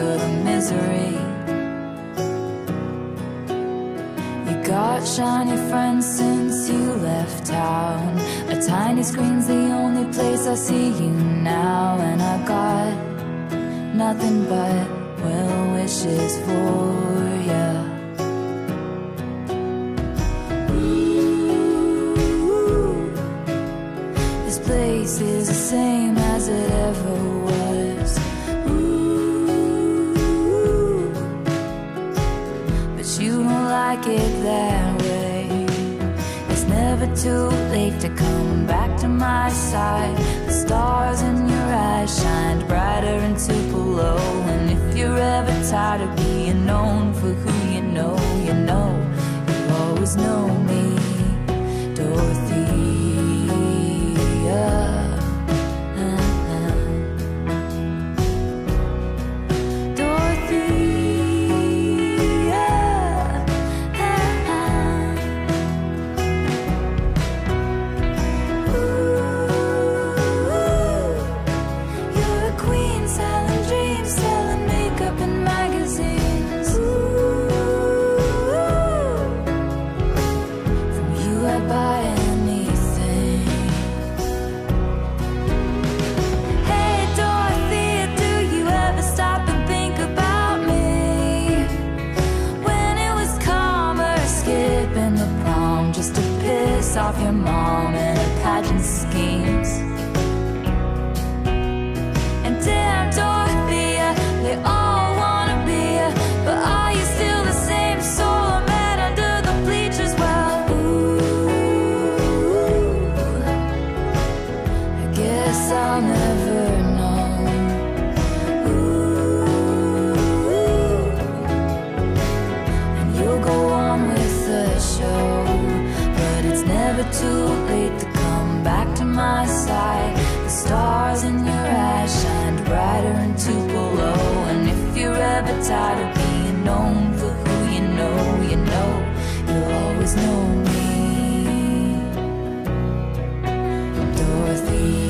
of the misery. You got shiny friends since you left town. A tiny screen's the only place I see you now. And I got nothing but well wishes for you Ooh, this place is the same as it ever was but you don't like it that way. It's never too late to come back to my side. The stars in your eyes shined brighter in Tupelo. And if you're ever tired of being known for who you know, you know, you always know me, your mom and her pageant schemes. And damn too late to come back to my side. The stars in your eyes shine brighter in Tupelo. And if you're ever tired of being known for who you know, you know, you'll always know me. Dorothea.